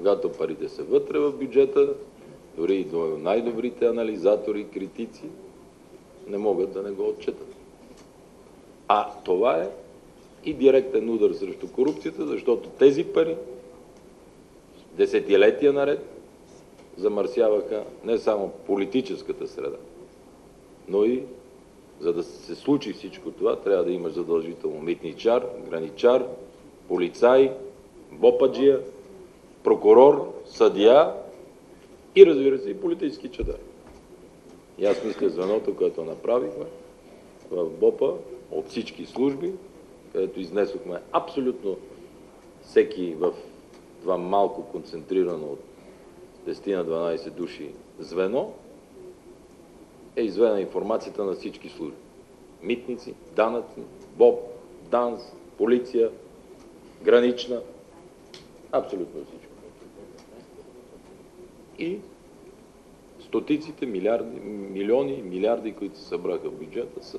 Когато парите са вътре в бюджета, дори и до най-добрите анализатори, критици, не могат да не го отчетат. А това е и директен удар срещу корупцията, защото тези пари десетилетия наред замърсяваха не само политическата среда, но и за да се случи всичко това, трябва да имаш задължително митничар, граничар, полицай, бопаджия, прокурор, съдия и разбира се и политически чадър. И аз мисля звеното, което направихме в БОПа от всички служби, където изнесохме абсолютно всеки в това малко концентрирано от 10 на 12 души звено, е изведена информацията на всички служби. Митници, данъци, БОП, ДАНС, полиция, гранична, абсолютно всичко. И стотиците, милиарди, милиони, милиарди, които се събраха в бюджета, са.